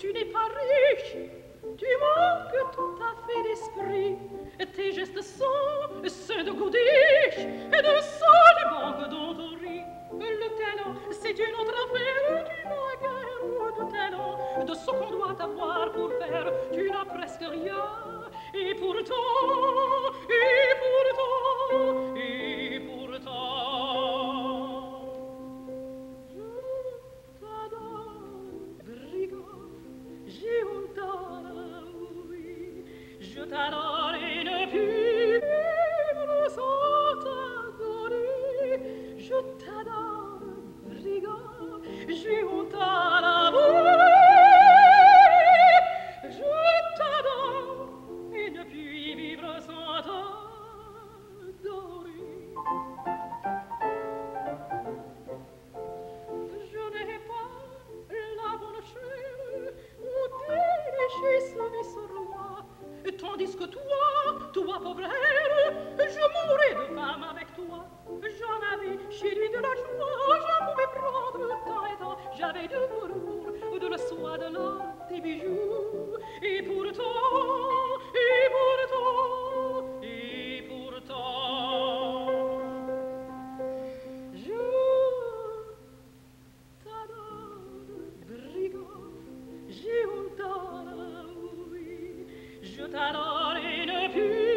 tu n'es pas riche, tu manques tout à fait d'esprit. Tes gestes sont ceux de goudiche et de manques dont on rit. Le talent, c'est une autre affaire, tu n'as guère de talent. De ce qu'on doit avoir pour faire, tu n'as presque rien. Et pourtant, Je t'adore et ne puis vivre sans t'adorer. Je t'adore, rigole, je eu ta. Je t'adore et ne puis vivre sans t'adorer. Je n'ai pas la bonne chère où t'es déchiré sans t'adorer tandis que toi, toi pauvre elle, je mourais de femme avec toi. J'en avais chez lui de la joie, j'en pouvais prendre tant et tant. J'avais du velours, de la soie, de l'or, des bijoux. Je t'adore et ne